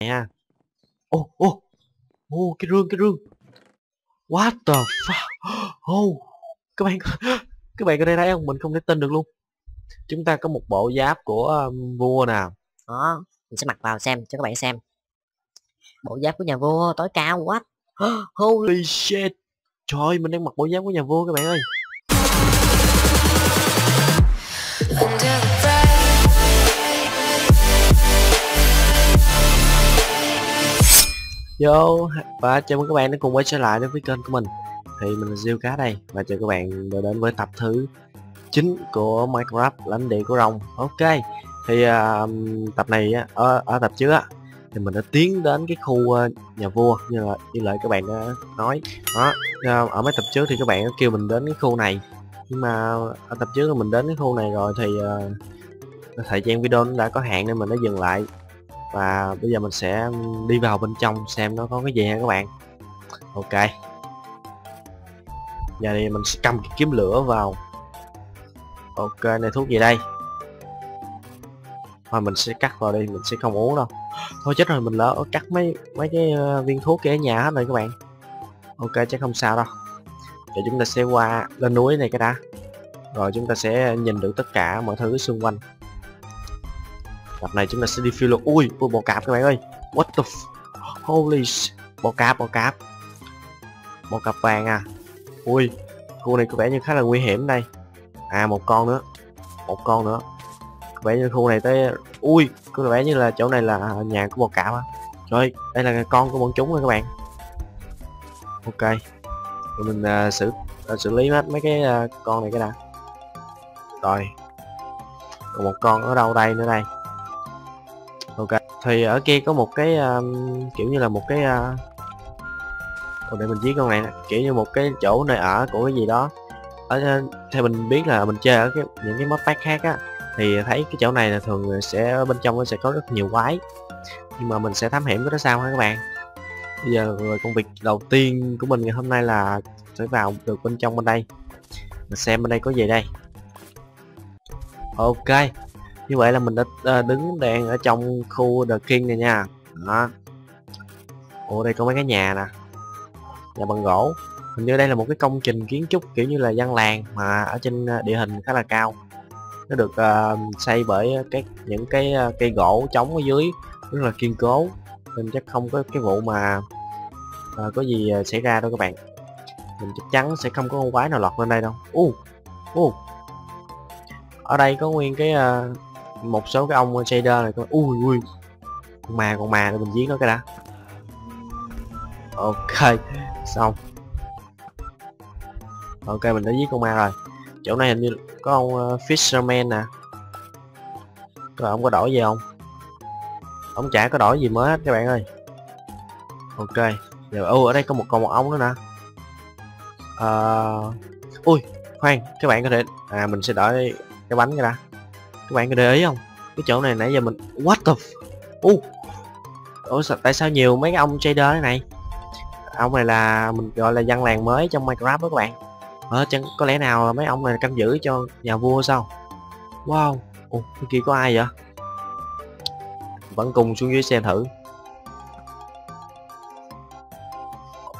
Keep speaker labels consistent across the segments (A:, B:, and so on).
A: nha ô ô ô cái rương cái rương. What the fuck? Oh các bạn các bạn có thể thấy không? Mình không thể tin được luôn. Chúng ta có một bộ giáp của um, vua nè.
B: Đó mình sẽ mặc vào xem cho các bạn xem. Bộ giáp của nhà vua tối cao quá
A: holy shit. Trời ơi mình đang mặc bộ giáp của nhà vua các bạn ơi Yo và chào mừng các bạn đã cùng quay trở lại đến với kênh của mình. Thì mình là Diêu Cá đây và chào các bạn đã đến với tập thứ 9 của Minecraft lãnh địa của rồng. Ok thì uh, tập này ở, ở tập trước á thì mình đã tiến đến cái khu uh, nhà vua như là như lời các bạn đã nói. Đó uh, ở mấy tập trước thì các bạn kêu mình đến cái khu này. Nhưng mà ở tập trước là mình đến cái khu này rồi thì uh, thời gian video đã có hạn nên mình đã dừng lại và bây giờ mình sẽ đi vào bên trong xem nó có cái gì nha các bạn. Ok. Giờ thì mình sẽ cầm cái kiếm lửa vào. Ok, này thuốc gì đây? Thôi, mình sẽ cắt vào đi, mình sẽ không uống đâu. Thôi chết rồi, mình lỡ cắt mấy mấy cái ờ, viên thuốc kia ở nhà hết rồi các bạn. Ok, chắc không sao đâu. Giờ chúng ta sẽ qua lên núi này cái đã. Rồi chúng ta sẽ nhìn được tất cả mọi thứ xung quanh tập này chúng ta sẽ đi phiêu luôn ui ui bò cạp các bạn ơi. What the f holy sh bò cạp bò cạp. Bò cạp vàng à. Ui khu này có vẻ như khá là nguy hiểm đây. À một con nữa. Một con nữa. Có vẻ như khu này tới ui có vẻ như là chỗ này là nhà của bò cạp á. Rồi đây là con của bọn chúng rồi các bạn. Ok. Rồi mình uh, xử uh, xử lý hết mấy cái uh, con này cái đã. Rồi. Còn một con ở đâu đây nữa đây? Thì ở kia có một cái um, kiểu như là một cái uh... Ủa, để mình viết con này nè. Kiểu như một cái chỗ nơi ở của cái gì đó. Ở ờ, theo mình biết là mình chơi ở cái những cái mod pack khác á thì thấy cái chỗ này là thường sẽ bên trong nó sẽ có rất nhiều quái. Nhưng mà mình sẽ thám hiểm cái đó sao ha các bạn? Bây giờ công việc đầu tiên của mình ngày hôm nay là sẽ vào được bên trong bên đây. Mình xem bên đây có gì đây. Ok như vậy là mình đã à, đứng đèn ở trong khu The King này nha. Đó. Ủa đây có mấy cái nhà nè. Nhà bằng gỗ. Hình như đây là một cái công trình kiến trúc kiểu như là dân làng mà ở trên à, địa hình khá là cao. Nó được uh, xây bởi các những cái uh, cây gỗ chống ở dưới rất là kiên cố. Nên chắc không có cái vụ mà uh, có gì xảy ra đâu các bạn. Mình chắc chắn sẽ không có con quái nào lọt lên đây đâu. U uh, uh. ở đây có nguyên cái uh, một số cái ông shader này coi ui ui con ma con ma để mình giết nó cái đã. Ok xong. Ok mình đã giết con ma rồi. Chỗ này hình như có ông uh, fisherman nè. Rồi ông có đổi gì không? Ông chả có đổi gì mới hết các bạn ơi. Ok giờ ô ở đây có một con một ống nữa nè. Uh, ui khoan các bạn có thể à mình sẽ đổi cái bánh cái đã các bạn có để ý không? Cái chỗ này nãy giờ mình what the u ủa? Tại sao nhiều mấy ông trader thế này? Ông này là mình gọi là dân làng mới trong minecraft đó các bạn. Ờ chẳng có lẽ nào là mấy ông này canh giữ cho nhà vua sao? Wow. U cái kia có ai vậy? Vẫn cùng xuống dưới xem thử.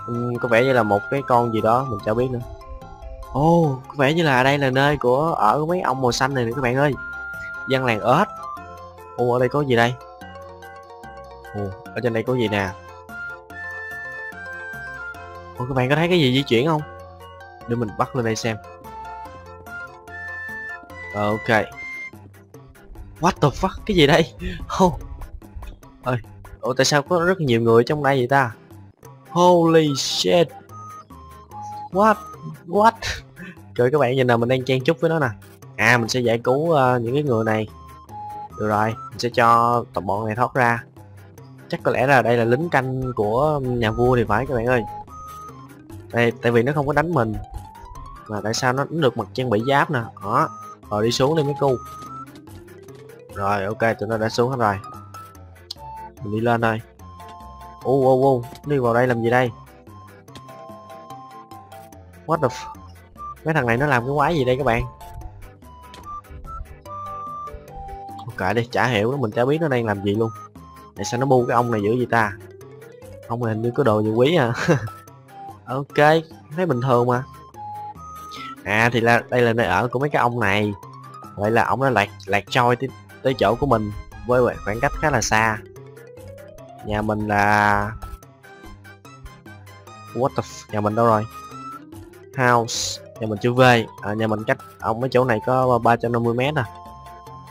A: Ừ, có vẻ như là một cái con gì đó mình chả biết nữa. Ồ oh, có vẻ như là đây là nơi của ở mấy ông màu xanh này nè các bạn ơi dân làng ớt ồ ở đây có gì đây? Ồ ở trên đây có gì nè? Ồ các bạn có thấy cái gì di chuyển không? Để mình bắt lên đây xem. Ờ, ok. What the fuck? Cái gì đây? Oh. ơi ồ tại sao có rất nhiều người trong đây vậy ta? Holy shit. What? What? Trời các bạn nhìn nào mình đang chen chúc với nó nè à mình sẽ giải cứu uh, những cái người này. Được rồi mình sẽ cho tập bọn này thoát ra. Chắc có lẽ là đây là lính canh của nhà vua thì phải các bạn ơi. Đây tại vì nó không có đánh mình. Mà tại sao nó đánh được mặt trang bị giáp nè? Đó rồi đi xuống đi mấy cu. Rồi ok tụi nó đã xuống hết rồi. Mình đi lên thôi. U u u đi vào đây làm gì đây? What the f mấy thằng này nó làm cái quái gì đây các bạn? Kệ đi chả hiểu nó mình chả biết nó đang làm gì luôn. Tại sao nó bu cái ông này dữ vậy ta? Ông này hình như có đồ gì quý à. Ok thấy bình thường mà. À thì là đây là nơi ở của mấy cái ông này. Vậy là ông đã lạc lạc trôi tới, tới chỗ của mình với khoảng cách khá là xa. Nhà mình là what the f... nhà mình đâu rồi? House nhà mình chưa về à, nhà mình cách ông mấy chỗ này có 350 mét à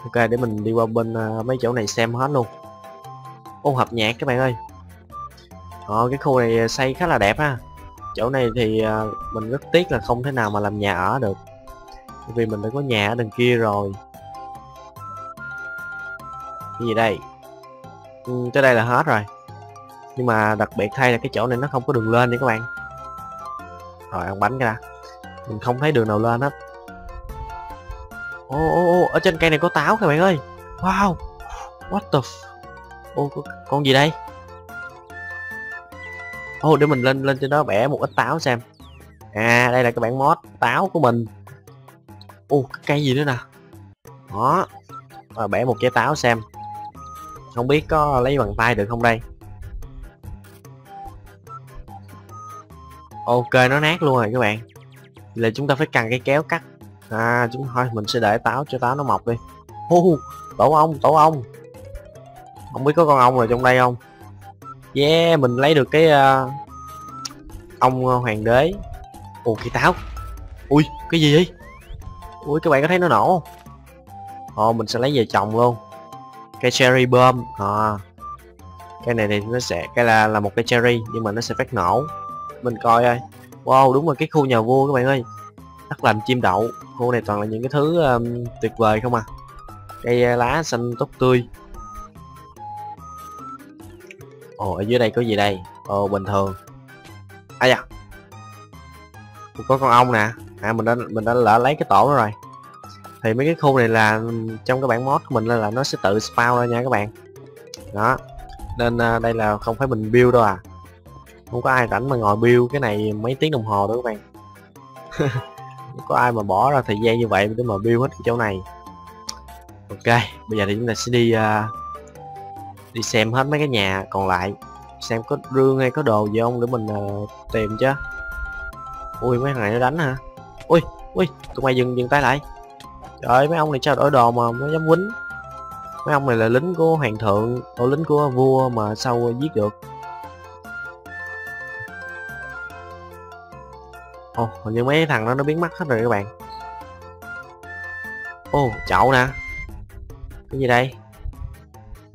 A: ok để mình đi qua bên uh, mấy chỗ này xem hết luôn. Ô hợp nhạc các bạn ơi. Ờ, cái khu này xây khá là đẹp ha. Chỗ này thì uh, mình rất tiếc là không thể nào mà làm nhà ở được. Vì mình đã có nhà ở đằng kia rồi. Cái gì đây? Ừ, tới đây là hết rồi. Nhưng mà đặc biệt thay là cái chỗ này nó không có đường lên nha các bạn. Rồi ăn bánh cái đã. Mình không thấy đường nào lên hết ô ô ô ở trên cây này có táo các bạn ơi. Wow what the f... ô con gì đây? Ô để mình lên lên trên đó bẻ một ít táo xem. À đây là cái bản mod táo của mình. Ô cái cây gì nữa nè? Đó à, bẻ một trái táo xem. Không biết có lấy bằng tay được không đây? Ok nó nát luôn rồi các bạn. Là chúng ta phải cần cái kéo cắt à chúng thôi mình sẽ để táo cho táo nó mọc đi. Uh, tổ ong tổ ong. Không biết có con ong nào trong đây không? Yeah mình lấy được cái uh, ong ờ, hoàng đế. Ồ cái táo. Ui cái gì vậy? Ui các bạn có thấy nó nổ không? Ồ mình sẽ lấy về trồng luôn. Cây cherry bomb à cái này thì nó sẽ cái là là một cái cherry nhưng mà nó sẽ phát nổ. Mình coi ơi. Wow đúng rồi cái khu nhà vua các bạn ơi. Đất lành chim đậu khu này toàn là những cái thứ um, tuyệt vời không à? Cây lá xanh tốt tươi. Ồ ở dưới đây có gì đây? Ồ bình thường. Ai da? Có con ong nè. À mình đã mình đã lỡ lấy cái tổ đó rồi. Thì mấy cái khu này là trong cái bản mod của mình là, là nó sẽ tự spawn ra nha các bạn. Đó. Nên uh, đây là không phải mình build đâu à. Không có ai rảnh mà ngồi build cái này mấy tiếng đồng hồ đâu các bạn. có ai mà bỏ ra thời gian như vậy để mà build hết cái chỗ này? Ok bây giờ thì chúng ta sẽ đi uh, đi xem hết mấy cái nhà còn lại. Xem có rương hay có đồ gì không để mình uh, tìm chứ. Ui mấy thằng này nó đánh hả? Ui ui tụi mày dừng dừng tay lại. Trời ơi mấy ông này trao đổi đồ mà mới dám quýnh. Mấy ông này là lính của hoàng thượng ô lính của vua mà sao giết được? Ồ oh, như mấy thằng đó nó biến mất hết rồi các bạn. Ô oh, chậu nè. Cái gì đây?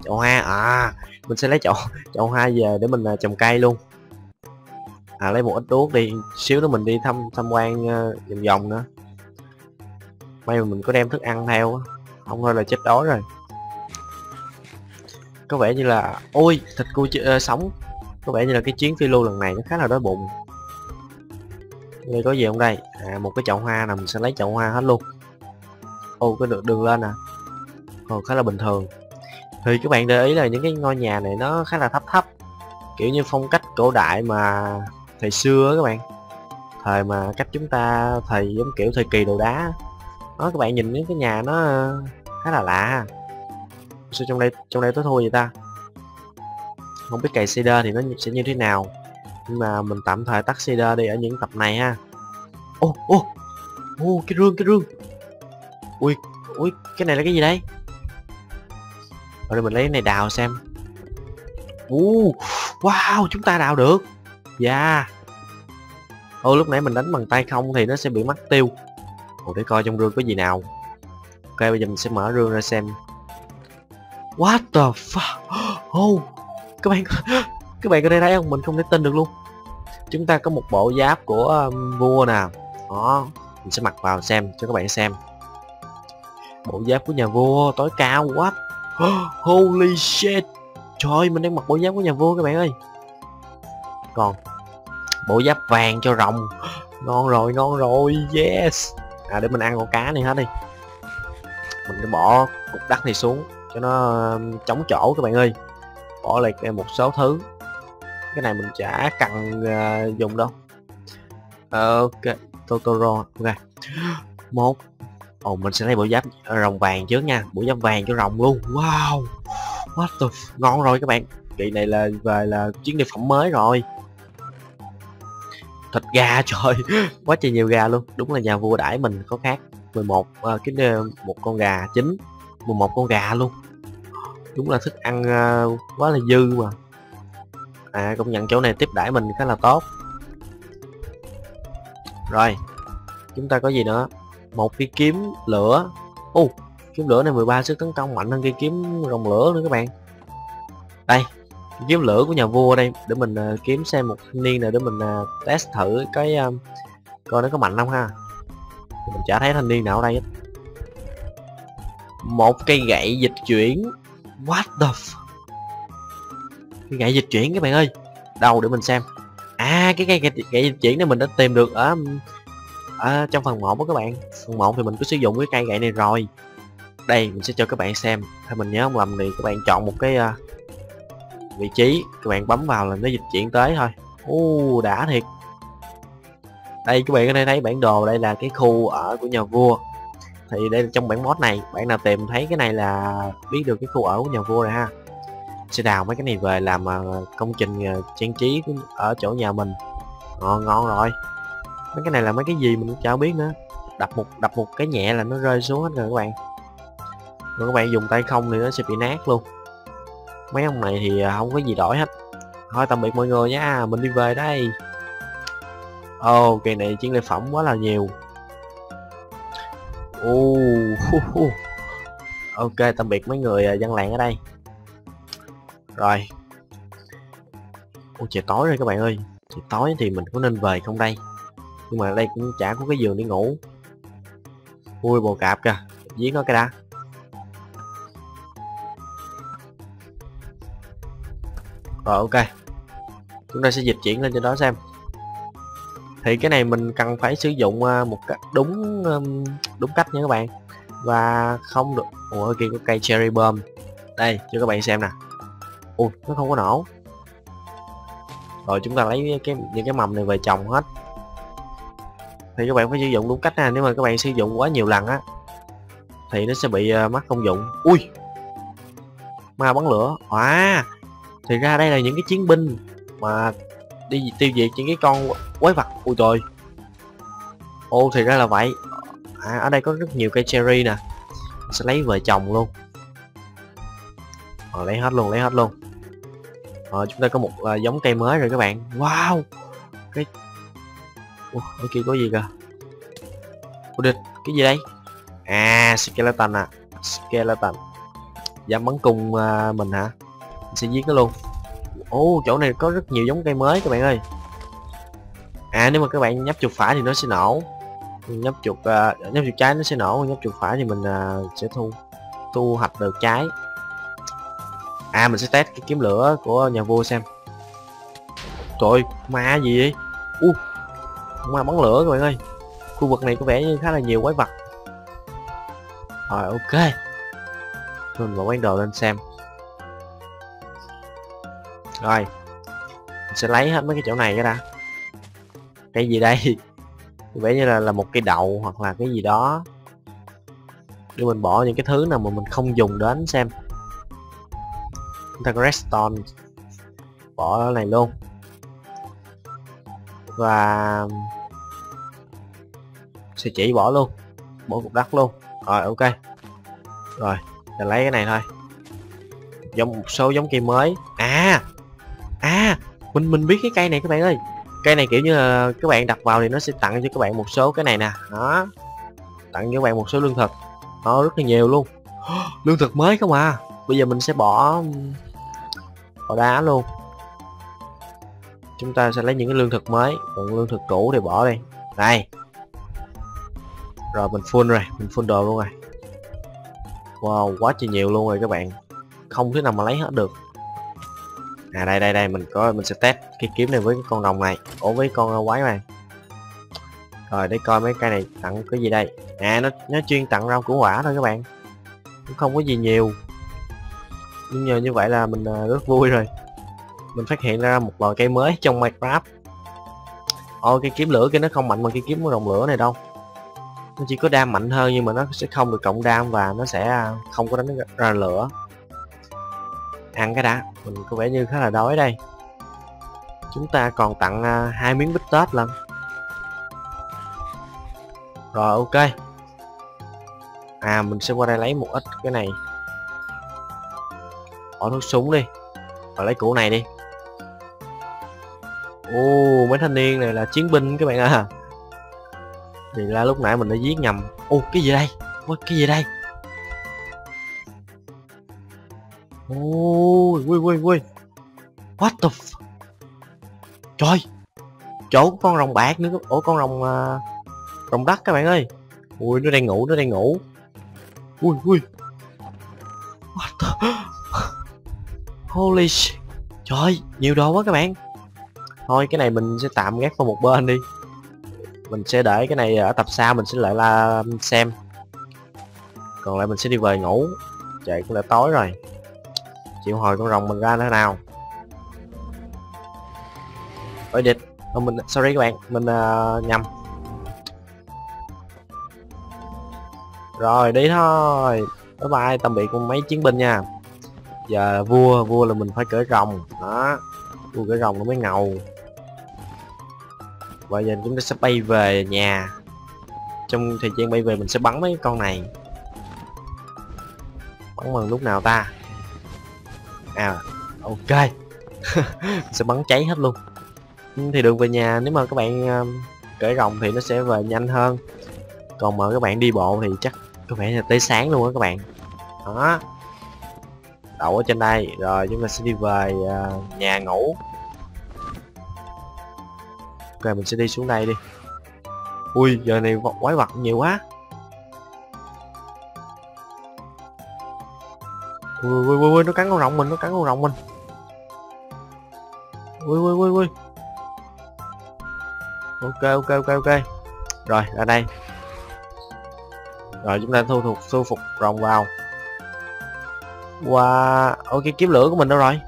A: Chậu hoa à mình sẽ lấy chậu chậu hoa về để mình à, trồng cây luôn. À lấy một ít đuốc đi xíu nữa mình đi thăm tham quan uh, vòng vòng nữa. May mà mình có đem thức ăn theo không thôi là chết đói rồi. Có vẻ như là ôi thịt cua uh, sống. Có vẻ như là cái chuyến phiêu lưu lần này nó khá là đói bụng đây có gì không đây? À một cái chậu hoa là mình sẽ lấy chậu hoa hết luôn. Ô cái đường, đường lên nè. À. ồ khá là bình thường. Thì các bạn để ý là những cái ngôi nhà này nó khá là thấp thấp. Kiểu như phong cách cổ đại mà thời xưa các bạn. Thời mà cách chúng ta thời giống kiểu thời kỳ đồ đá. Đó các bạn nhìn những cái nhà nó khá là lạ sao trong đây trong đây tối thui vậy ta? Không biết cày cd thì nó sẽ như thế nào nhưng mà mình tạm thời tắt shader đi ở những tập này ha. Ô ô ô, cái rương cái rương. Ui ui, cái này là cái gì đây? Rồi mình lấy cái này đào xem. U wow, chúng ta đào được. Dạ. Yeah. ô, lúc nãy mình đánh bằng tay không thì nó sẽ bị mất tiêu. Ồ, để coi trong rương có gì nào. Ok, bây giờ mình sẽ mở rương ra xem. What the fuck? Oh các bạn các bạn có thể thấy không? Mình không thể tin được luôn chúng ta có một bộ giáp của um, vua nè. Đó mình sẽ mặc vào xem cho các bạn xem. Bộ giáp của nhà vua tối cao quá. Holy shit! Trời mình đang mặc bộ giáp của nhà vua các bạn ơi. Còn bộ giáp vàng cho rồng. Ngon rồi ngon rồi yes! À để mình ăn con cá này hết đi. Mình sẽ bỏ cục đất này xuống cho nó chống chỗ các bạn ơi. Bỏ lại một số thứ cái này mình chả cần uh, dùng đâu. Ok Totoro. Ok. Một. Ồ mình sẽ lấy bộ giáp ờ, rồng vàng trước nha. Bộ giáp vàng cho rồng luôn. Wow. What the f... ngon rồi các bạn. Kỳ này là về là chiến địa phẩm mới rồi. Thịt gà trời quá trời nhiều gà luôn. Đúng là nhà vua đãi mình có khác. 11 uh, ờ, cái một con gà chín 11 con gà luôn. Đúng là thức ăn uh, quá là dư mà à công nhận chỗ này tiếp đãi mình khá là tốt. Rồi chúng ta có gì nữa? Một cái kiếm lửa. U uh, kiếm lửa này 13 sức tấn công mạnh hơn cây kiếm rồng lửa nữa các bạn. Đây kiếm lửa của nhà vua đây để mình uh, kiếm xem một thanh niên này để mình uh, test thử cái uh, coi nó có mạnh không ha. Mình chả thấy thanh niên nào ở đây hết. Một cây gậy dịch chuyển. What the fuck gậy dịch chuyển các bạn ơi. Đâu để mình xem. À cái cây gậy, gậy dịch chuyển này mình đã tìm được ở, ở trong phần 1 đó các bạn. Phần 1 thì mình có sử dụng cái cây gậy này rồi. Đây mình sẽ cho các bạn xem, thôi mình nhớ không lầm thì các bạn chọn một cái uh, vị trí các bạn bấm vào là nó dịch chuyển tới thôi. U đã thiệt. Đây các bạn có thể thấy bản đồ đây là cái khu ở của nhà vua. Thì đây là trong bản mod này bạn nào tìm thấy cái này là biết được cái khu ở của nhà vua rồi ha sẽ đào mấy cái này về làm à, công trình à, trang trí ở chỗ nhà mình. Ngon ngon rồi. Mấy cái này là mấy cái gì mình cũng chả biết nữa. Đập một đập một cái nhẹ là nó rơi xuống hết rồi các bạn. Rồi các bạn dùng tay không thì nó sẽ bị nát luôn. Mấy ông này thì à, không có gì đổi hết. Thôi tạm biệt mọi người nha. Mình đi về đây. Ồ oh, kỳ này chiến lợi phẩm quá là nhiều. Uh, ok tạm biệt mấy người dân làng ở đây rồi. Ôi, trời, tối rồi các bạn ơi. Trời, tối thì mình có nên về không đây. Nhưng mà đây cũng chả có cái giường để ngủ. Ui, bồ cạp kìa. Giết nó cái đã. Rồi ok. Chúng ta sẽ dịch chuyển lên trên đó xem. Thì cái này mình cần phải sử dụng à, một cách đúng đúng cách nha các bạn. Và không được ủa kia có cây cherry bomb. Đây, cho các bạn xem nè ui nó không có nổ. Rồi chúng ta lấy cái những cái mầm này về trồng hết. Thì các bạn phải sử dụng đúng cách nha nếu mà các bạn sử dụng quá nhiều lần á thì nó sẽ bị ờ, uh, mất công dụng. Ui! Ma bắn lửa. À thì ra đây là những cái chiến binh mà đi tiêu diệt những cái con quái vật. Ui trời. Ô thì ra là vậy. À, ở đây có rất nhiều cây cherry nè. Sẽ lấy về trồng luôn. Rồi lấy hết luôn lấy hết luôn rồi chúng ta có một à, giống cây mới rồi các bạn. Wow! Cái Ủa, ở kia có gì kìa? Ủa địch, cái gì đây? À, skeleton à Skeleton. Dám bắn cung à, mình hả? Mình sẽ giết nó luôn. Ồ, oh, chỗ này có rất nhiều giống cây mới các bạn ơi. À, nếu mà các bạn nhấp chuột phải thì nó sẽ nổ. Nhấp chuột, à, nhấp chuột trái nó sẽ nổ Nhấp chuột phải thì mình à, sẽ thu thu hoạch được trái. À, mình sẽ test cái kiếm lửa của nhà vua xem. Trời ma gì vậy? U, ma bắn lửa các bạn ơi. Khu vực này có vẻ như khá là nhiều quái vật. Rồi ok. Mình mở bản đồ lên xem. Rồi mình sẽ lấy hết mấy cái chỗ này cái đã cái gì đây? Có vẻ như là là một cái đậu hoặc là cái gì đó. Để mình bỏ những cái thứ nào mà mình không dùng đến xem chúng ta có redstone bỏ này luôn. Và sẽ chỉ bỏ luôn. Bỏ cục đất luôn. Rồi, ok. Rồi là lấy cái này thôi. Giống, một số giống cây mới. À à mình mình biết cái cây này các bạn ơi. Cây này kiểu như là các bạn đặt vào thì nó sẽ tặng cho các bạn một số cái này nè. Đó. Tặng cho các bạn một số lương thực. Nó rất là nhiều luôn. Lương thực mới không à? Bây giờ mình sẽ bỏ bỏ đá luôn. Chúng ta sẽ lấy những cái lương thực mới. Còn lương thực cũ thì bỏ đi. Đây rồi, mình full rồi. Mình full đồ luôn rồi. Wow, quá chi nhiều luôn rồi các bạn. Không thế nào mà lấy hết được. À đây đây đây. Mình có, mình sẽ test cái kiếm này với cái con đồng này. Ổ với con ờ, quái này. Rồi, để coi mấy cây này tặng cái gì đây. À nó nó chuyên tặng rau củ quả thôi các bạn. Cũng không có gì nhiều nhưng nhờ như vậy là mình à, rất vui rồi. Mình phát hiện ra một loài cây mới trong minecraft. Ôi cái kiếm lửa kia nó không mạnh bằng cái kiếm rồng lửa này đâu. Nó chỉ có đam mạnh hơn nhưng mà nó sẽ không được cộng đam và nó sẽ à, không có đánh ra lửa. Ăn cái đã mình có vẻ như khá là đói đây. Chúng ta còn tặng uh, hai miếng bít tết lần rồi ok. À mình sẽ qua đây lấy một ít cái này bỏ thuốc súng đi. Và lấy củ này đi. Ô mấy thanh niên này là chiến binh các bạn à thì là lúc nãy mình đã giết nhầm. Ô cái gì đây? Ôi, cái gì đây? Ôi ui ui ui. What the f... trời. Chỗ con rồng bạc nữa. Ủa con rồng uh, rồng đất các bạn ơi. Ui nó đang ngủ nó đang ngủ. Ui ui. What the holy trời nhiều đồ quá các bạn. Thôi cái này mình sẽ tạm gác vào một bên đi. Mình sẽ để cái này ở tập sau mình sẽ lại là xem. Còn lại mình sẽ đi về ngủ. Trời cũng đã tối rồi. Chịu hồi con rồng mình ra thế nào? Ôi địch. Không mình sorry các bạn mình uh, nhầm. Rồi đi thôi. Bye bye tạm biệt con mấy chiến binh nha giờ vua vua là mình phải cởi rồng. Đó, vua cởi rồng nó mới ngầu. Bây giờ chúng ta sẽ bay về nhà. Trong thời gian bay về mình sẽ bắn mấy con này. Bắn bằng lúc nào ta? À ok. Sẽ bắn cháy hết luôn. Thì đường về nhà, nếu mà các bạn um, cởi rồng thì nó sẽ về nhanh hơn. Còn mà các bạn đi bộ thì chắc có vẻ là tới sáng luôn á các bạn. Đó đậu ở trên đây. Rồi chúng ta sẽ đi về uh, nhà ngủ. Ok mình sẽ đi xuống đây đi. Ui giờ này quái vật nhiều quá. Ui ui ui ui nó cắn con rồng mình nó cắn con rồng mình. Ui ui ui ui. Ok ok ok ok. Rồi ra đây. Rồi chúng ta thu phục thu phục rồng vào wow ok kiếm lửa của mình đâu rồi?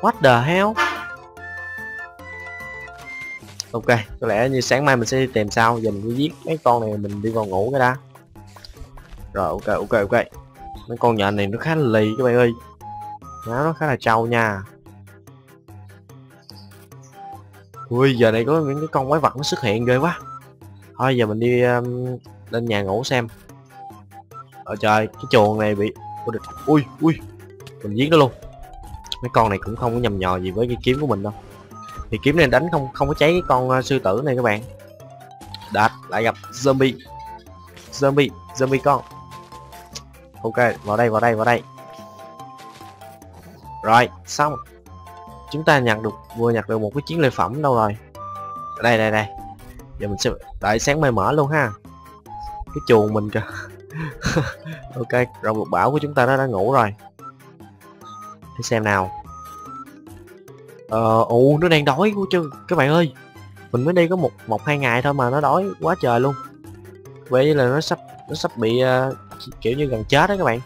A: What the hell? Ok có lẽ như sáng mai mình sẽ đi tìm sau giờ mình giết mấy con này mình đi vào ngủ cái đã. Rồi ok ok ok. Mấy con nhện này nó khá là lì các bạn ơi. Nó nó khá là trâu nha. Ui giờ này có những cái con quái vật nó xuất hiện ghê quá. Thôi giờ mình đi um, lên nhà ngủ xem. Ở trời cái chuồng này bị ui ui. Mình giết nó luôn. Mấy con này cũng không có nhầm nhò gì với cái kiếm của mình đâu. Thì kiếm này đánh không không có cháy cái con uh, sư tử này các bạn. Đạt lại gặp zombie. Zombie zombie con. Ok vào đây vào đây vào đây. Rồi xong. Chúng ta nhặt được vừa nhặt được một cái chiến lợi phẩm đâu rồi. Đây đây đây. Giờ mình sẽ đợi sáng mai mở luôn ha. Cái chuồng mình kìa. ok rồi lục bảo của chúng ta nó đã ngủ rồi. Để xem nào. Ờ ồ nó đang đói quá chứ các bạn ơi. Mình mới đi có một một hai ngày thôi mà nó đói quá trời luôn. Vậy là nó sắp nó sắp bị uh, kiểu như gần chết đó các bạn.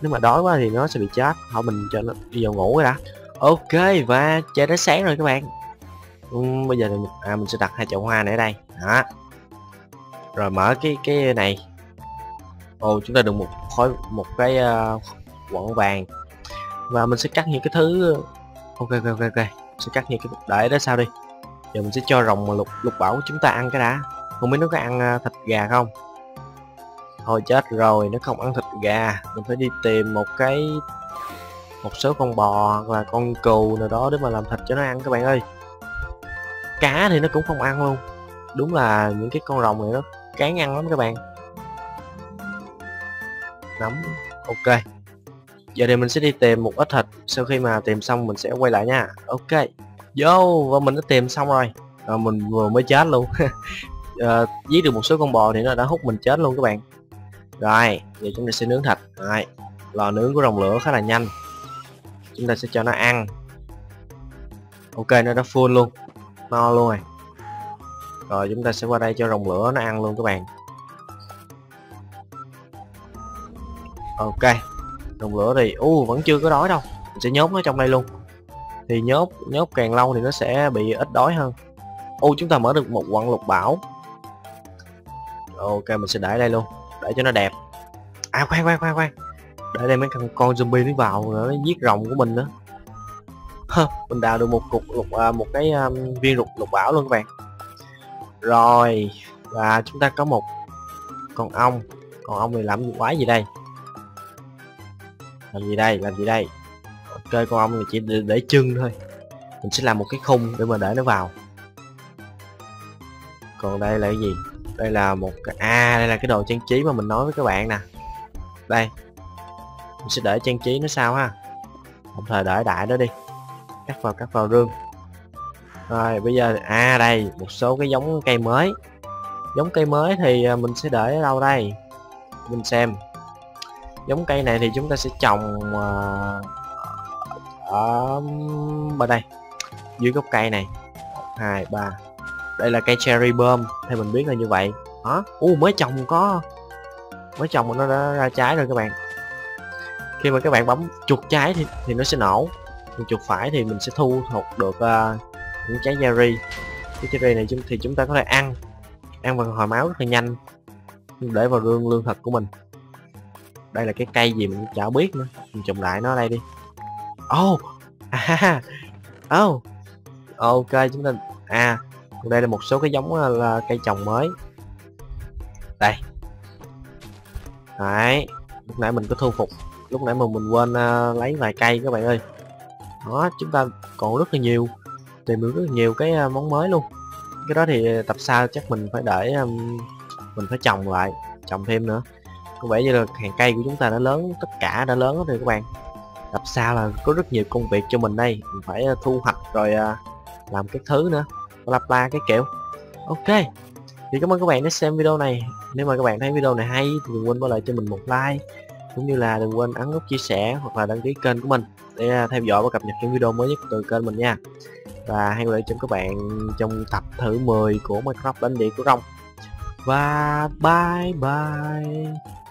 A: Nếu mà đói quá thì nó sẽ bị chết. Thôi mình cho nó đi vào ngủ rồi đã. Ok và trời đã sáng rồi các bạn. Uhm, bây giờ thì à, mình sẽ đặt hai chậu hoa này ở đây. Đó. Rồi mở cái cái này ồ chúng ta được một khối một cái ờ, uh, quặng vàng. Và mình sẽ cắt những cái thứ ok ok ok ok. Sẽ cắt những cái đợi đó sao đi. Giờ mình sẽ cho rồng mà lục lục bảo chúng ta ăn cái đã. Không biết nó có ăn uh, thịt gà không? Thôi chết rồi nó không ăn thịt gà. Mình phải đi tìm một cái một số con bò hoặc là con cừu nào đó để mà làm thịt cho nó ăn các bạn ơi. Cá thì nó cũng không ăn luôn. Đúng là những cái con rồng này nó cán ăn lắm các bạn nấm ok. Giờ thì mình sẽ đi tìm một ít thịt sau khi mà tìm xong mình sẽ quay lại nha. Ok. Vô và mình đã tìm xong rồi. À, mình vừa mới chết luôn. À, giết được một số con bò thì nó đã hút mình chết luôn các bạn. Rồi giờ chúng ta sẽ nướng thịt. Rồi lò nướng của rồng lửa khá là nhanh. Chúng ta sẽ cho nó ăn. Ok nó đã full luôn. No luôn rồi. Rồi chúng ta sẽ qua đây cho rồng lửa nó ăn luôn các bạn. Ok. Đồng lửa thì u uh, vẫn chưa có đói đâu. Mình sẽ nhốt nó trong đây luôn. Thì nhốt nhốt càng lâu thì nó sẽ bị ít đói hơn. U uh, chúng ta mở được một quặng lục bảo. Ok mình sẽ để đây luôn. Để cho nó đẹp. À khoan khoan khoan khoan. Để đây mấy con con zombie nó vào nữa nó giết rồng của mình nữa. Hơ, mình đào được một cục lục à, một cái um, viên lục lục bảo luôn các bạn. Rồi và chúng ta có một con ong. Con ong này làm quái gì đây? Làm gì đây? Làm gì đây? Ok con ong này chỉ để, để chân thôi. Mình sẽ làm một cái khung để mà để nó vào. Còn đây là cái gì? Đây là một cái à đây là cái đồ trang trí mà mình nói với các bạn nè. Đây. Mình sẽ để trang trí nó sao ha? Đồng thời để đại đó đi. Cắt vào cắt vào rương. Rồi bây giờ à đây một số cái giống cây mới. Giống cây mới thì à, mình sẽ để ở đâu đây? Mình xem giống cây này thì chúng ta sẽ trồng uh, ở bên đây dưới gốc cây này. Hai ba. Đây là cây cherry bomb theo mình biết là như vậy. Hả? U mới trồng có. Mới trồng mà nó đã ra trái rồi các bạn. Khi mà các bạn bấm chuột trái thì, thì nó sẽ nổ. Mình chuột phải thì mình sẽ thu thuộc được uh, những trái cherry. Cái cherry này thì chúng ta có thể ăn. Ăn vào hồi máu rất là nhanh. Để vào lương lương thực của mình đây là cái cây gì mình chả biết nữa. Mình trồng lại nó đây đi. Oh à oh ok chúng ta à đây là một số cái giống à, là cây trồng mới. Đây. Đấy lúc nãy mình có thu phục lúc nãy mà mình quên uh, lấy vài cây các bạn ơi. Đó chúng ta còn rất là nhiều tìm được rất là nhiều cái uh, món mới luôn. Cái đó thì tập sau chắc mình phải để um, mình phải trồng lại trồng thêm nữa có vẻ như là hàng cây của chúng ta đã lớn, tất cả đã lớn rồi các bạn. Tập sau là có rất nhiều công việc cho mình đây, mình phải à, thu hoạch rồi à, làm các thứ nữa, lặp la cái kiểu. Ok, thì cảm ơn các bạn đã xem video này. Nếu mà các bạn thấy video này hay thì đừng quên bỏ lại cho mình một like, cũng như là đừng quên ấn nút chia sẻ hoặc là đăng ký kênh của mình để à, theo dõi và cập nhật những video mới nhất từ kênh mình nha. Và hẹn gặp lại cho các bạn trong tập thứ 10 của Minecraft đánh địa của rồng. Và bye bye.